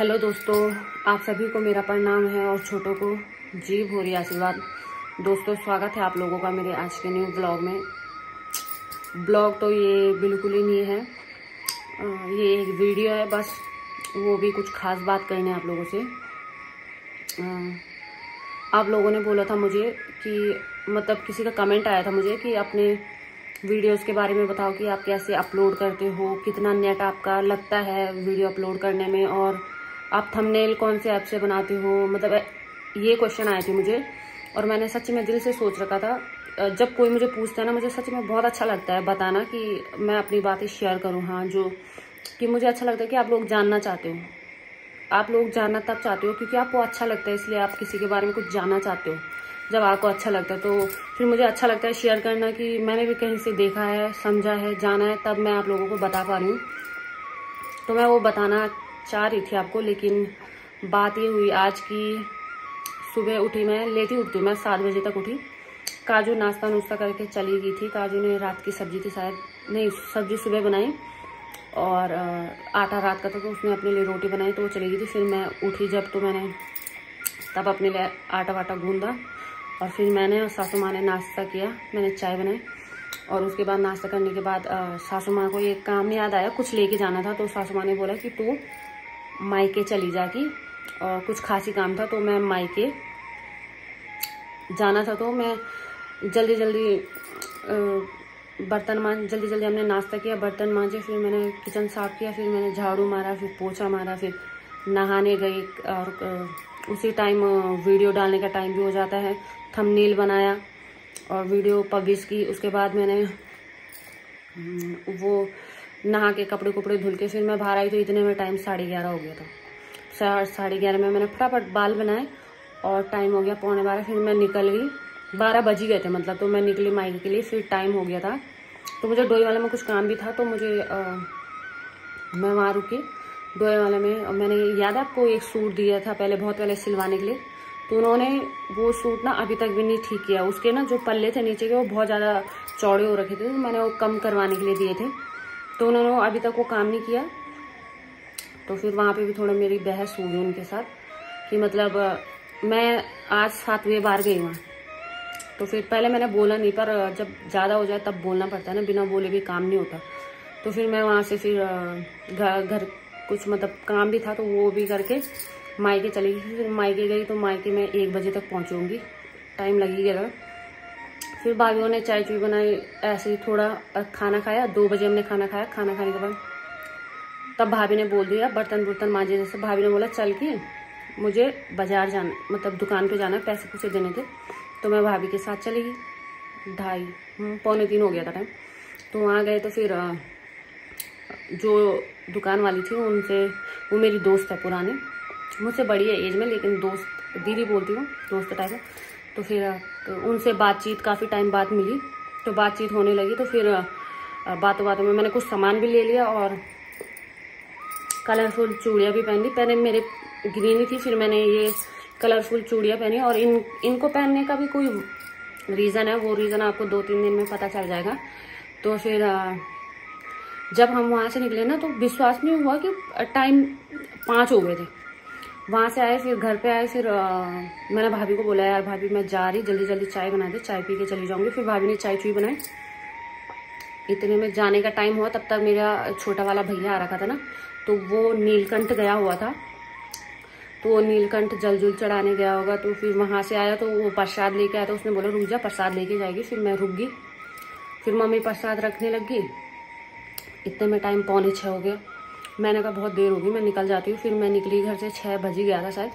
Hello दोस्तों, आप सभी को मेरा प्रणाम है और छोटों को जी भोरी आशीर्वाद। दोस्तों, स्वागत है आप लोगों का मेरे आज के न्यू ब्लॉग में। ब्लॉग तो ये बिल्कुल ही नहीं है। ये एक वीडियो है, बस वो भी कुछ खास बात करनी है आप लोगों से। आप लोगों ने बोला था मुझे कि मतलब किसी का कमेंट आया था मुझे कि अपने वीडियोस के बारे में बताओ कि आप कैसे अपलोड करते हो, कितना नेट आपका लगता है वीडियो अपलोड करने में और आप थंबनेल कौन से ऐप से बनाते हो? मतलब ये क्वेश्चन आए थे मुझे। और मैंने सच में दिल से सोच रखा था। जब कोई मुझे पूछता है ना, मुझे सच में बहुत अच्छा लगता है बताना कि मैं अपनी बातें शेयर करूँ हाँ जो, कि मुझे अच्छा लगता है कि आप लोग जानना चाहते हो। आप लोग जानना तब चाहते हो क्योंकि आपको अच्छा लगता है, इसलिए आप किसी के बारे में कुछ जानना चाहते हो। जब आपको अच्छा लगता है तो फिर मुझे अच्छा लगता है शेयर करना कि मैंने भी कहीं से देखा है, समझा है, जाना है, तब मैं आप लोगों को बता पा रही हूँ। तो मैं वो बताना चाह रही थी आपको, लेकिन बात ये हुई आज की सुबह उठी मैं ही उठती हूँ मैं, सात बजे तक उठी। काजू नाश्ता नुश्ता करके चली गई थी। काजू ने रात की सब्ज़ी थी शायद, नहीं, सब्ज़ी सुबह बनाई। और आटा रात का था तो उसने अपने लिए रोटी बनाई तो वो चली गई थी। फिर मैं उठी जब तो मैंने तब अपने लिए आटा वाटा गूंदा और फिर मैंने और सासू माँ ने नाश्ता किया। मैंने चाय बनाई और उसके बाद नाश्ता करने के बाद सासू माँ को एक काम याद आया, कुछ लेके जाना था तो सासू माँ ने बोला कि तू मायके चली जागी और कुछ खासी काम था तो मैं मायके जाना था तो मैं जल्दी जल्दी बर्तन मांज जल्दी जल्दी हमने नाश्ता किया, बर्तन मांजे, फिर मैंने किचन साफ़ किया, फिर मैंने झाड़ू मारा, फिर पोछा मारा, फिर नहाने गई और उसी टाइम वीडियो डालने का टाइम भी हो जाता है। थंबनेल बनाया और वीडियो पब्लिश की। उसके बाद मैंने वो नहा के कपड़े कुपड़े धुल के फिर मैं बाहर आई तो इतने में टाइम साढ़े ग्यारह हो गया था। साढ़े ग्यारह में मैंने फटाफट बाल बनाए और टाइम हो गया पौने बारह फिर मैं निकल गई। बारह बज ही गए थे मतलब तो मैं निकली माइके के लिए फिर टाइम हो गया था। तो मुझे डोई वाले में कुछ काम भी था तो मुझे आ, मैं वहाँ रुकी। डोए वाले में मैंने याद है आपको एक सूट दिया था पहले बहुत पहले सिलवाने के लिए? तो उन्होंने वो सूट ना अभी तक भी नहीं ठीक किया। उसके ना जो पल्ले थे नीचे के वो बहुत ज़्यादा चौड़े हो रखे थे तो मैंने वो कम करवाने के लिए दिए थे। तो उन्होंने अभी तक वो काम नहीं किया। तो फिर वहाँ पे भी थोड़ा मेरी बहस हुई उनके साथ कि मतलब मैं आज सातवें बार गई वहाँ तो फिर पहले मैंने बोला नहीं, पर जब ज़्यादा हो जाए तब बोलना पड़ता है ना, बिना बोले भी काम नहीं होता। तो फिर मैं वहाँ से फिर घर घर कुछ मतलब काम भी था तो वो भी करके मायके चली गई। फिर मायके गई तो मायके में एक बजे तक पहुँचूँगी। टाइम लगी गया था फिर भाभीियों ने चाय चुई बनाई ऐसे ही थोड़ा खाना खाया। दो बजे हमने खाना खाया। खाना खाने के बाद तब भाभी ने बोल दिया बर्तन बुर्तन मांझे जैसे भाभी ने बोला चल के मुझे बाज़ार जाना मतलब दुकान पे जाना पैसे पूछे देने थे। तो मैं भाभी के साथ चली गई। ढाई हम्म, पौने तीन हो गया था टाइम तो वहाँ गए तो फिर जो दुकान वाली थी उनसे वो मेरी दोस्त है पुरानी। मुझसे बड़ी है एज में लेकिन दोस्त दीदी बोलती हूँ दोस्त टाइप है। तो फिर तो उनसे बातचीत काफ़ी टाइम बाद मिली। तो बातचीत होने लगी तो फिर बातों बातों में मैंने कुछ सामान भी ले लिया और कलरफुल चूड़ियाँ भी पहन। ली पहले मेरे ग्रीन थी, फिर मैंने ये कलरफुल चूड़ियाँ पहनी और इन, इनको पहनने का भी कोई रीज़न है। वो रीज़न आपको दो तीन दिन में पता चल जाएगा। तो फिर जब हम वहाँ से निकले ना तो विश्वास नहीं हुआ कि टाइम पाँच हो गए थे। वहाँ से आए फिर घर पे आए फिर आ, मैंने भाभी को बोला यार भाभी मैं जा रही जल्दी जल्दी चाय बना दे चाय पी के चली जाऊँगी। फिर भाभी ने चाय चुई बनाई। इतने में जाने का टाइम हुआ तब तक मेरा छोटा वाला भैया आ रखा था ना तो वो नीलकंठ गया हुआ था। तो वो नीलकंठ जल जुल चढ़ाने गया होगा तो फिर वहाँ से आया तो वो प्रसाद लेके आया तो उसने बोला रुक जा प्रसाद लेके जाएगी। फिर मैं रुक गई। फिर मम्मी प्रसाद रखने लग गई। इतने में टाइम पौने छः हो गया। मैंने कहा, बहुत देर होगी, मैं निकल जाती हूँ। फिर मैं निकली घर से छः बज ही गया था शायद,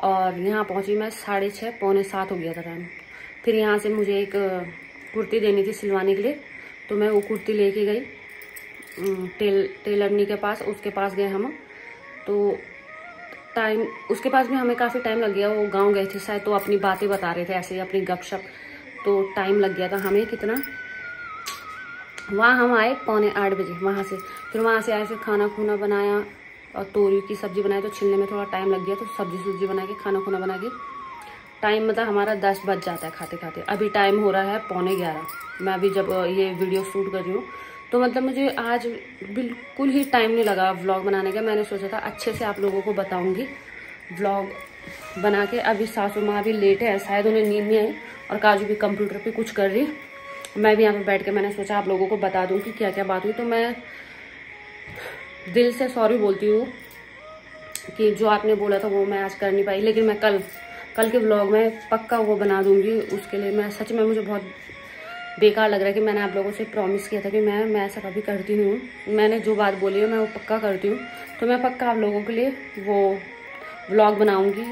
और यहाँ पहुँची मैं साढ़े छः पौने सात हो गया था टाइम फिर यहाँ से मुझे एक कुर्ती देनी थी सिलवाने के लिए तो मैं वो कुर्ती लेके गई टेल, टेलरनी के पास, उसके पास गए हम। तो टाइम, उसके पास भी हमें काफ़ी टाइम लग गया, वो गाँव गए थे शायद तो अपनी बातें बता रहे थे ऐसे ही, अपनी गपशप। तो टाइम लग गया था हमें कितना। वहाँ हम आए पौने आठ बजे, वहाँ से। फिर वहाँ से फिर खाना खूना बनाया और तोरी की सब्ज़ी बनाई तो छिलने में थोड़ा टाइम लग गया तो सब्ज़ी सुब्जी बना के खाना खूना बना के। टाइम मतलब हमारा दस बज जाता है खाते खाते अभी टाइम हो रहा है पौने ग्यारह। मैं अभी जब ये वीडियो शूट कर रही हूँ तो मतलब मुझे आज बिल्कुल ही टाइम नहीं लगा व्लॉग बनाने का। मैंने सोचा था अच्छे से आप लोगों को बताऊँगी व्लॉग बना के। अभी सासू माँ भी लेट है, शायद उन्हें नींद नहीं आई और काजू भी कंप्यूटर पे कुछ कर रही मैं भी यहाँ पे बैठ के मैंने सोचा आप लोगों को बता दूँ कि क्या क्या बात हुई तो मैं दिल से सॉरी बोलती हूँ कि जो आपने बोला था वो मैं आज कर नहीं पाई, लेकिन मैं कल कल के ब्लॉग में पक्का वो बना दूँगी उसके लिए। मैं सच में मुझे बहुत बेकार लग रहा है कि मैंने आप लोगों से प्रॉमिस किया था कि मैं मैं ऐसा कभी करती हूँ। मैंने जो बात बोली है मैं वो पक्का करती हूँ। तो मैं पक्का आप लोगों के लिए वो व्लॉग बनाऊँगी।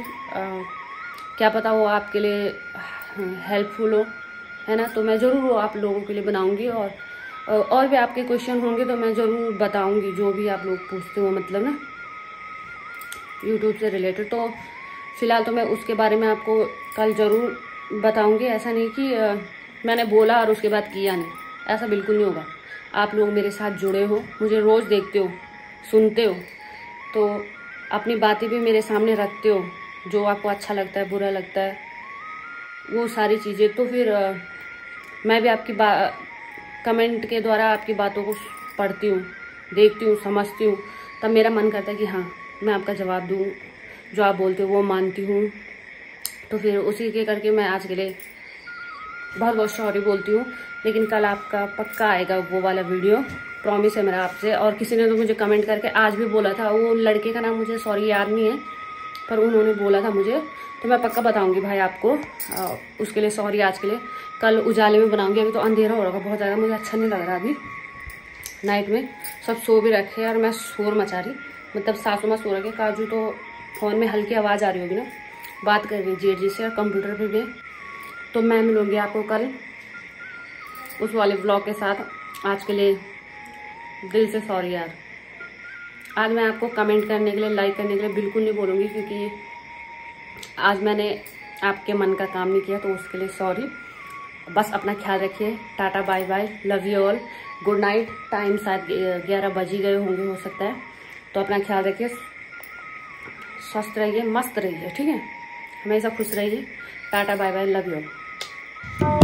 क्या पता वो आपके लिए हेल्पफुल हो, है ना? तो मैं ज़रूर वो आप लोगों के लिए बनाऊँगी और और भी आपके क्वेश्चन होंगे तो मैं ज़रूर बताऊँगी जो भी आप लोग पूछते हो मतलब ना यूट्यूब से रिलेटेड तो फ़िलहाल तो मैं उसके बारे में आपको कल ज़रूर बताऊँगी। ऐसा नहीं कि आ, मैंने बोला और उसके बाद किया नहीं। ऐसा बिल्कुल नहीं होगा। आप लोग मेरे साथ जुड़े हो मुझे रोज़ देखते हो सुनते हो तो अपनी बातें भी मेरे सामने रखते हो। जो आपको अच्छा लगता है बुरा लगता है वो सारी चीज़ें। तो फिर आ, मैं भी आपकी बा कमेंट के द्वारा आपकी बातों को पढ़ती हूँ, देखती हूँ, समझती हूँ, तब मेरा मन करता है कि हाँ मैं आपका जवाब दूँ, जो आप बोलते हो वो मानती हूँ। तो फिर उसी के करके मैं आज के लिए बहुत बहुत सॉरी बोलती हूँ, लेकिन कल आपका पक्का आएगा वो वाला वीडियो प्रॉमिस है मेरा आपसे। और किसी ने तो मुझे कमेंट करके आज भी बोला था, वो लड़के का नाम मुझे सॉरी याद नहीं है, पर उन्होंने बोला था मुझे तो मैं पक्का बताऊँगी भाई आपको आ, उसके लिए सॉरी आज के लिए। कल उजाले में बनाऊँगी अभी तो अंधेरा हो रहा बहुत ज़्यादा मुझे अच्छा नहीं लग रहा अभी। नाइट में सब सो भी रखे और मैं शोर मचा रही। मतलब सासू माँ सो रखे काजू तो फ़ोन में हल्की आवाज़ आ रही होगी ना। बात कर रही जेठ जी से और कंप्यूटर पर भी। तो मैं मिलूँगी आपको कल उस वाले ब्लॉग के साथ। आज के लिए दिल से सॉरी यार। आज मैं आपको कमेंट करने के लिए लाइक करने के लिए बिल्कुल नहीं बोलूँगी क्योंकि आज मैंने आपके मन का काम नहीं किया तो उसके लिए सॉरी बस अपना ख्याल रखिए. Tata bye bye love you all good night time शायद ग्यारह बज ही गए होंगे, हो सकता है. तो अपना ख्याल रखिए. स्वस्थ रहिए, मस्त रहिए, ठीक है? हमेशा खुश रहिए. Ta-ta bye bye love you